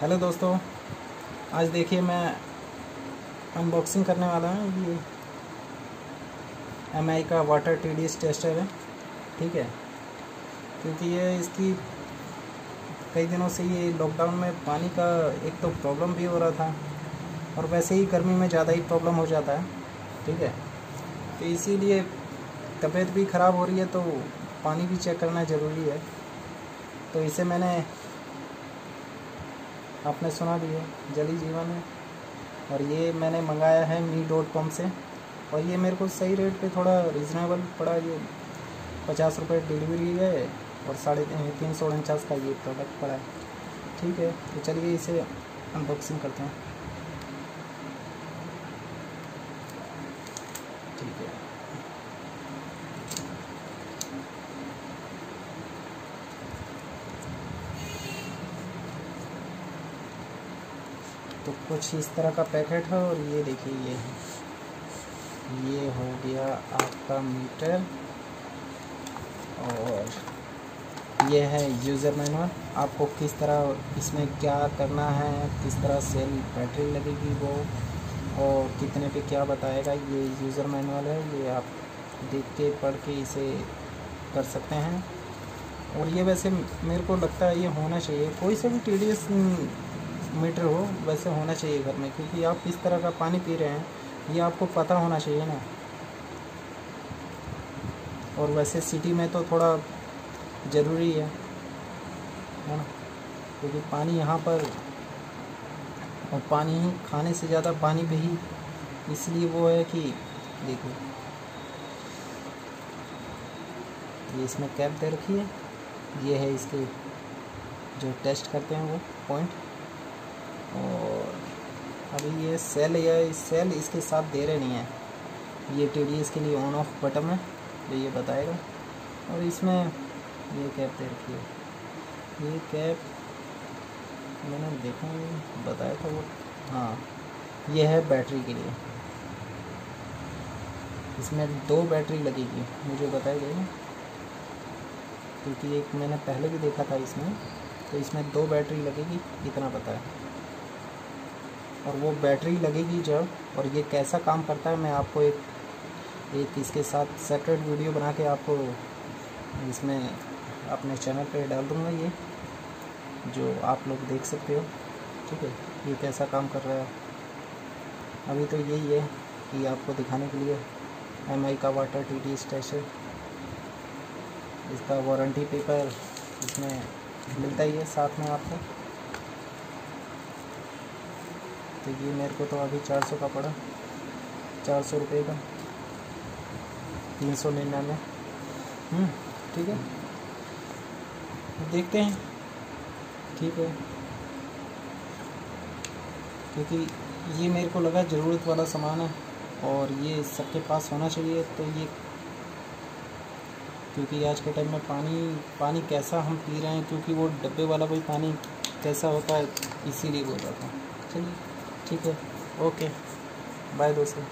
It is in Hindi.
हेलो दोस्तों, आज देखिए मैं अनबॉक्सिंग करने वाला हूँ। ये एम आई का वाटर टी डी टेस्टर है, ठीक है? क्योंकि ये इसकी कई दिनों से ये लॉकडाउन में पानी का एक तो प्रॉब्लम भी हो रहा था और वैसे ही गर्मी में ज़्यादा ही प्रॉब्लम हो जाता है, ठीक है? तो इसीलिए तबीयत भी ख़राब हो रही है तो पानी भी चेक करना ज़रूरी है। तो इसे मैंने आपने सुना भी है, जली जीवन है। और ये मैंने मंगाया है मी डॉट कॉम से। और ये मेरे को सही रेट पे थोड़ा रिजनेबल पड़ा। ये पचास रुपये डिलीवरी है और साढ़े तीन सौ उनचास का ये प्रोडक्ट पड़ा है। ठीक है तो चलिए इसे अनबॉक्सिंग करते हैं। ठीक है। तो कुछ इस तरह का पैकेट है और ये देखिए, ये है। ये हो गया आपका मीटर और ये है यूज़र मैनुअल आपको किस तरह इसमें क्या करना है, किस तरह सेल बैटरी लगेगी वो, और कितने पे क्या बताएगा, ये यूज़र मैनुअल है, ये आप देख के पढ़ के इसे कर सकते हैं। और ये वैसे मेरे को लगता है ये होना चाहिए। कोई से भी टी मीटर हो, वैसे होना चाहिए घर में, क्योंकि आप किस तरह का पानी पी रहे हैं, ये आपको पता होना चाहिए ना। और वैसे सिटी में तो थोड़ा ज़रूरी है है ना? क्योंकि पानी यहाँ पर, और पानी ही, खाने से ज़्यादा पानी भी इसलिए वो है कि, देखो। ये इसमें कैप दे रखी है, ये है इसके जो टेस्ट करते हैं वो, पॉइंट। और अभी ये सेल या सेल इसके साथ दे रहे नहीं है। ये टी इसके लिए ऑन ऑफ़ बटन है जो ये बताएगा। और इसमें ये कैप दे रखी है। ये कैप मैंने देखा बताया था वो। हाँ ये है बैटरी के लिए। इसमें दो बैटरी लगेगी, मुझे बताया गया क्योंकि एक मैंने पहले भी देखा था इसमें तो इसमें दो बैटरी लगेगी, इतना पता है। और वो बैटरी लगेगी जब, और ये कैसा काम करता है, मैं आपको एक एक इसके साथ सेपरेट वीडियो बना के आपको इसमें अपने चैनल पे डाल दूँगा ये, जो आप लोग देख सकते हो। ठीक है? ये कैसा काम कर रहा है। अभी तो यही है कि आपको दिखाने के लिए एमआई का वाटर टी टी इसका वारंटी पेपर इसमें मिलता ही है साथ में आपको। तो ये मेरे को तो अभी चार सौ का पड़ा। चार सौ रुपये का। तीन सौ निन्यानवे। हम्म, ठीक है। देखते हैं। ठीक है। क्योंकि ये मेरे को लगा ज़रूरत वाला सामान है और ये सबके पास होना चाहिए तो ये क्योंकि आज के टाइम में पानी पानी कैसा हम पी रहे हैं क्योंकि वो डब्बे वाला कोई पानी कैसा होता है इसीलिए बोल रहा था। चलिए। ठीक है। ओके। बाय दोस्तों।